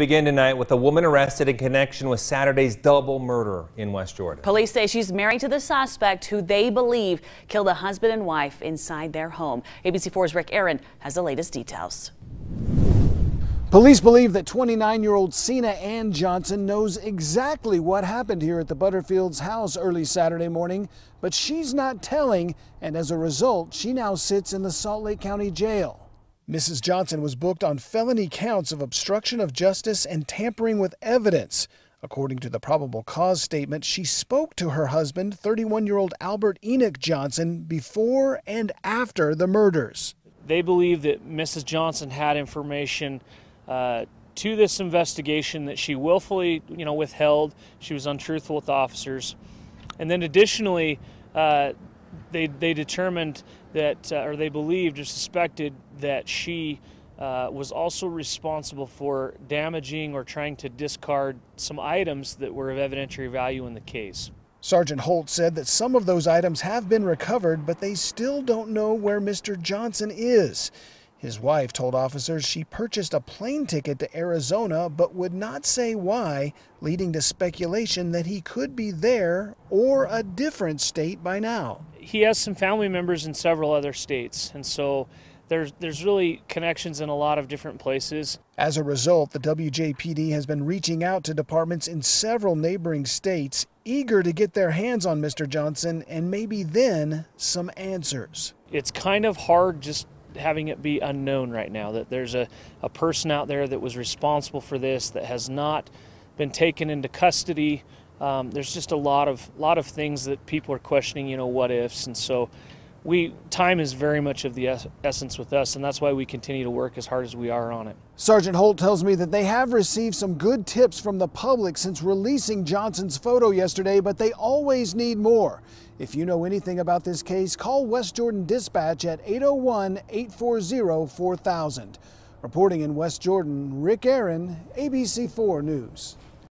Begin tonight with a woman arrested in connection with Saturday's double murder in West Jordan. Police say she's married to the suspect who they believe killed a husband and wife inside their home. ABC4's Rick Aaron has the latest details. Police believe that 29-year-old Cena Ann Johnson knows exactly what happened here at the Butterfields house early Saturday morning, but she's not telling, and as a result, she now sits in the Salt Lake County Jail. Mrs. Johnson was booked on felony counts of obstruction of justice and tampering with evidence. According to the probable cause statement, she spoke to her husband, 31 year old Albert Enoch Johnson, before and after the murders. They believe that Mrs. Johnson had information uh, to this investigation that she willfully, you know, withheld. She was untruthful with officers, and then additionally, uh, they they determined that, uh, or they believed or suspected that she uh, was also responsible for damaging or trying to discard some items that were of evidentiary value in the case. Sergeant Holt said that some of those items have been recovered, but they still don't know where Mr. Johnson is. His wife told officers she purchased a plane ticket to Arizona but would not say why, leading to speculation that he could be there or a different state by now. He has some family members in several other states, and so there's there's really connections in a lot of different places. As a result, the WJPD has been reaching out to departments in several neighboring states, eager to get their hands on Mr. Johnson and maybe then some answers. It's kind of hard just having it be unknown right now that there's a, a person out there that was responsible for this that has not been taken into custody. Um, there's just a lot of lot of things that people are questioning, you know, what ifs, and so we time is very much of the es essence with us, and that's why we continue to work as hard as we are on it. Sergeant Holt tells me that they have received some good tips from the public since releasing Johnson's photo yesterday, but they always need more. If you know anything about this case, call West Jordan Dispatch at 801-840-4000. Reporting in West Jordan, Rick Aaron, ABC4 News.